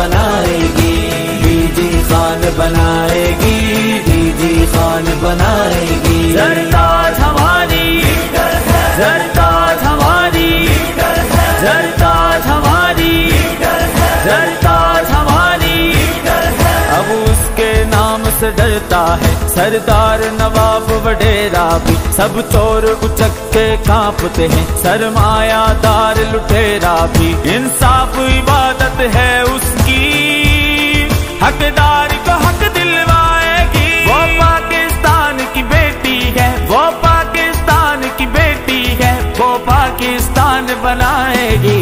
बनाएगी बीजी खान बनाएगी। से डरता है। सरदार नवाब वडेरा भी सब चोर उचक्के कांपते हैं। सरमायादार लुटेरा भी इंसाफ इबादत है उसकी। हकदार को हक दिलवाएगी। वो पाकिस्तान की बेटी है। वो पाकिस्तान की बेटी है। वो पाकिस्तान बनाएगी।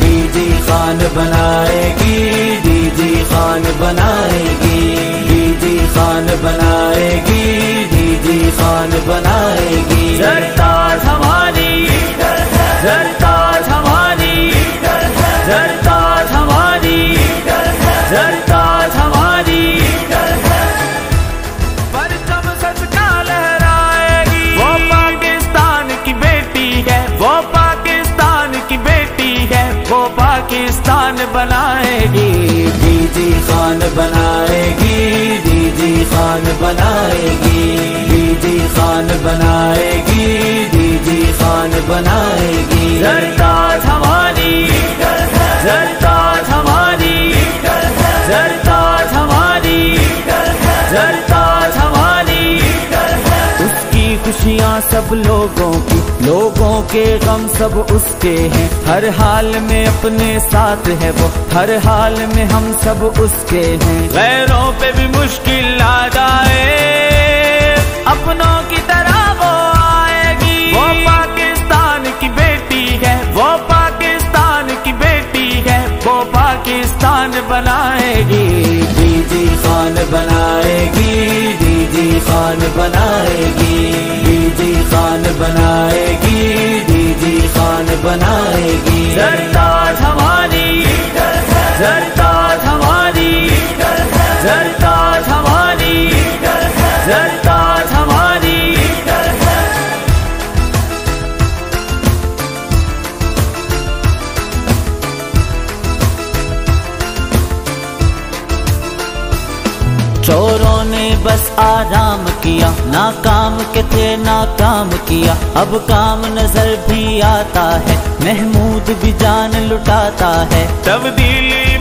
दीदी खान बनाएगी। दीदी खान बनाएगी। पाकिस्तान बनाएगी दीदी खान बनाएगी दीदी खान बनाएगी दीदी खान बनाएगी दीदी खान बनाएगी। सरताज सब लोगों की लोगों के गम सब उसके हैं। हर हाल में अपने साथ है वो हर हाल में हम सब उसके हैं। गैरों पे भी मुश्किल आ जाए अपनों की तरह वो आएगी। वो पाकिस्तान की बेटी है वो पाकिस्तान की बेटी है वो पाकिस्तान बनाएगी। दीदी खान बनाएगी दीदी खान बनाएगी। खान बनाएगी दीदी खान बनाएगी। चोरों ने बस आराम किया ना काम के थे, नाकाम किया। अब काम नज़र भी आता है, महमूद भी जान लुटाता है। तब्दीली